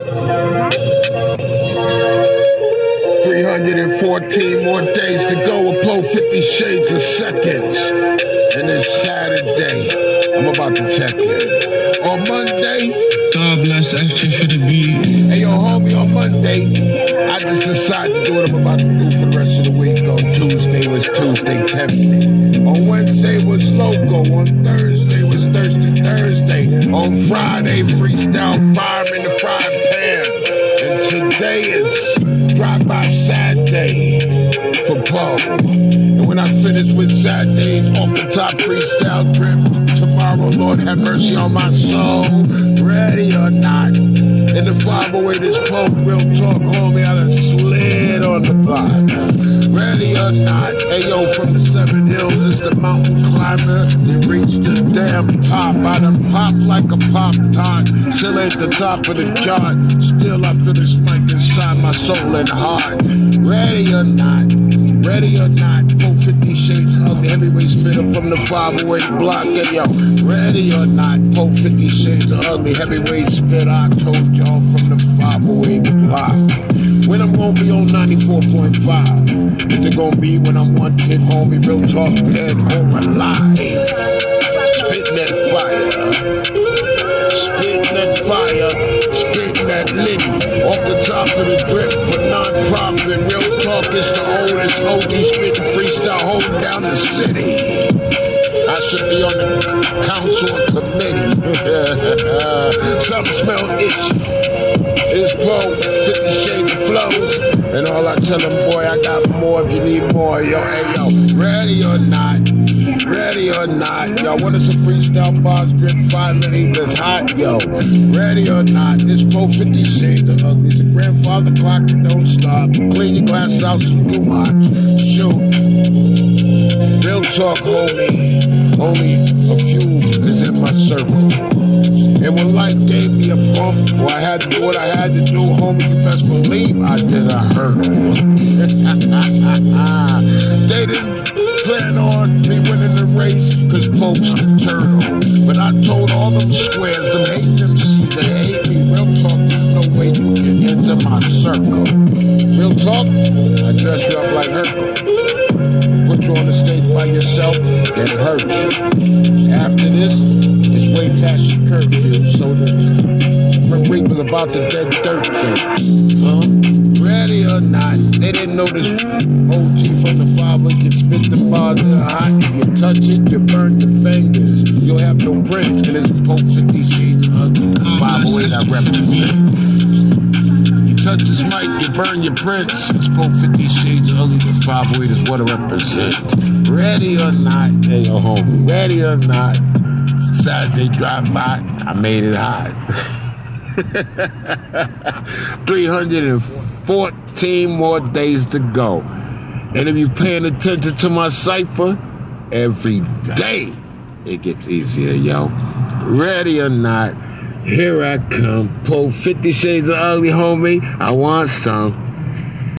314 more days to go. We'll blow 50 shades of seconds. And it's Saturday. I'm about to check in. On Monday, God bless extra for the beat. hey yo, homie, on Monday, I just decided to do what I'm about to do for the rest of the week. On Tuesday was Tuesday Tempting. On Wednesday was Loco. On Thursday Thirsty Thursday. On Friday, Freestyle Fire in the Frying Pan. And today it's Drive By Saturday for Paul. And when I finish with Saturdays, off the top freestyle grip. Tomorrow, Lord have mercy on my soul. Ready or not. In the 508 is Pope, real talk, homie. I done slid on the block. Ready or not. Ayo from the seven hills, it's the mountain climber. They reached the damn top. I done pop like a pop tart. Still ain't the top of the chart. Still I feel this mic inside my soul and heart. Ready or not. Ready or not, 450 shades of the from the 508 block. Hey yo, ready or not, 450 shades of ugly heavyweight spit. I told y'all from the 508 block. When I'm gonna be on 94.5, is it gonna be when I'm one hit homie, real talk, dead or alive? Spitting that fire, spitting that fire, spitting that litty. Off the top of the grip for non-profit, real talk is the oldest OG spitting freestyle holding down the city. Should be on the council committee. Something smell itchy. It's Poe, 50 shades of flows. And all I tell them, boy, I got more if you need more. Yo, hey, yo, ready or not, ready or not. Y'all want us a freestyle bars, grip five minutes, that's hot, yo. Ready or not, this 450 shades of ugly. It's a grandfather clock that don't stop. Clean your glass out so you can watch. Shoot. Real talk, homie. Only a few is in my circle. And when life gave me a bump, or I had to do what I had to do, homie, you best believe I did a hurt. they didn't plan on me winning the race, cause Pope's the turtle. But I told all them squares, them hate them see they hate me. Real talk, there's no way you get into my circle. Real talk, I dress you up like put you on the stage by yourself, and it hurts. After this, it's way past your curfew, so the Reaper's about the dead dirt thing. Huh? Ready or not, they didn't know this OG from the father can spit the bars that hot. If you touch it, you burn your fingers. You'll have no prints, and it's Pope 50 shades of ugly. 508 I represent. Touch this mic, you burn your prints. It's Pope 50 shades ugly, but 508 is what I represent. Ready or not, hey yo homie, ready or not, Saturday drive by, I made it hot. 314 more days to go. And if you're paying attention to my cipher, every day it gets easier, yo. Ready or not, here I come. Pull 50 shades of ugly, homie. I want some.